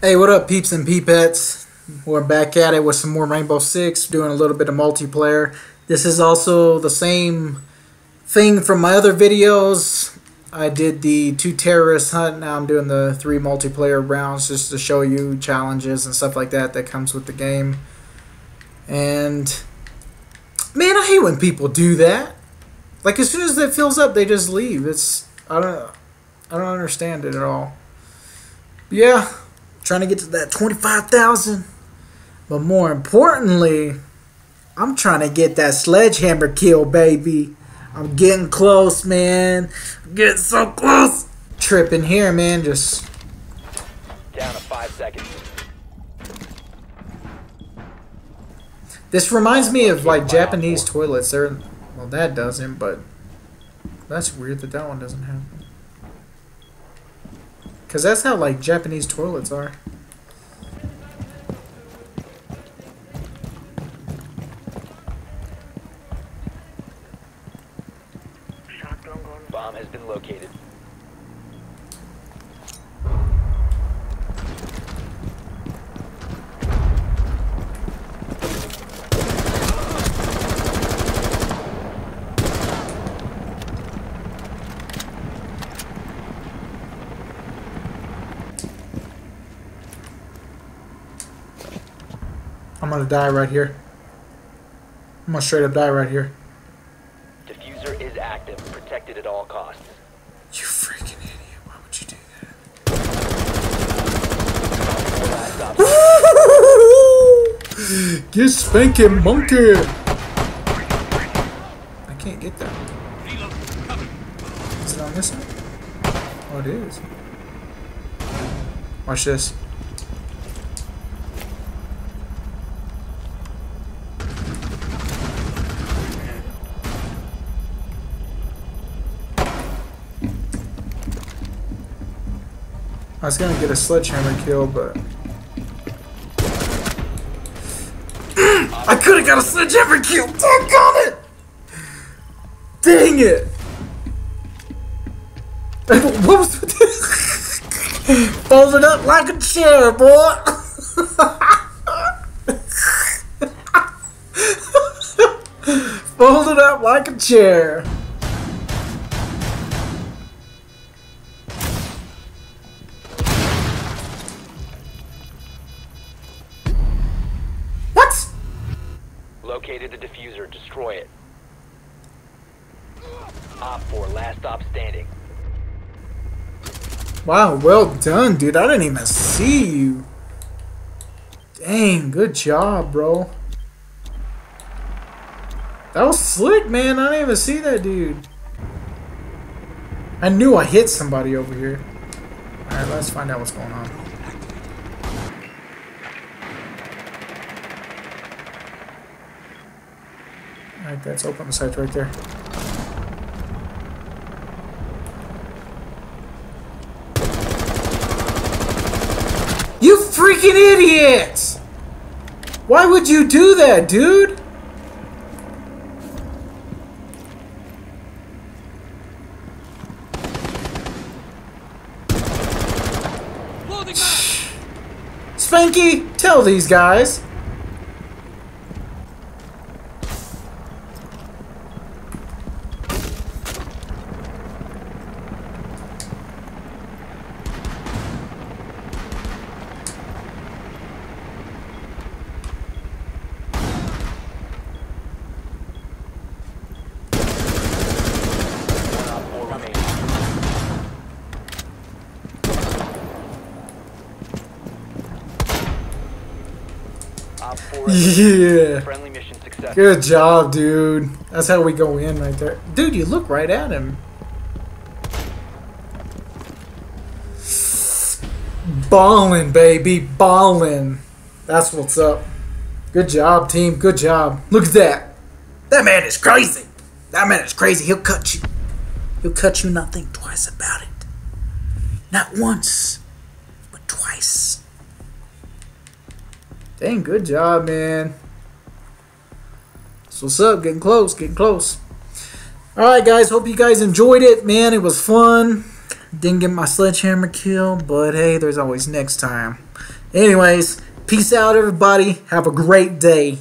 Hey, what up, peeps and peepettes? We're back at it with some more Rainbow Six, doing a little bit of multiplayer. This is also the same thing from my other videos. I did the two terrorist hunt, now I'm doing the three multiplayer rounds just to show you challenges and stuff like that that comes with the game. And, man, I hate when people do that. Like, as soon as it fills up, they just leave. It's, I don't, I don't understand it at all. Yeah trying to get to that 25,000. But more importantly, I'm trying to get that sledgehammer kill, baby. I'm getting close, man. I'm getting so close. Tripping here, man. Just down to five seconds. This reminds me of like Japanese toilets. They're well, that doesn't, but that's weird that that one doesn't have. Because that's how, like, Japanese toilets are. Bomb has been located. I'm gonna die right here. I'm gonna straight up die right here. Defuser is active, protected at all costs. You freaking idiot. Why would you do that? get spanking monkey! I can't get that. Is it on this side? Oh, it is. Watch this. I was gonna get a sledgehammer kill, but I could have got a sledgehammer kill. Dang it! Dang it! what was this? Folded up like a chair, boy. Fold it up like a chair. Located the defuser. Destroy it. Op 4, last stop standing. Wow, well done, dude. I didn't even see you. Dang, good job, bro. That was slick, man. I didn't even see that dude. I knew I hit somebody over here. Alright, let's find out what's going on. Alright, that's open the site right there. You freaking idiots! Why would you do that, dude? Spanky, tell these guys. Yeah. Friendly mission success. Good job, dude. That's how we go in right there. Dude, you look right at him. Ballin', baby. Ballin'. That's what's up. Good job, team. Good job. Look at that. That man is crazy. That man is crazy. He'll cut you. He'll cut you not think twice about it. Not once, Dang, good job, man. So what's up? Getting close, getting close. Alright, guys. Hope you guys enjoyed it. Man, it was fun. Didn't get my sledgehammer kill, but hey, there's always next time. Anyways, peace out, everybody. Have a great day.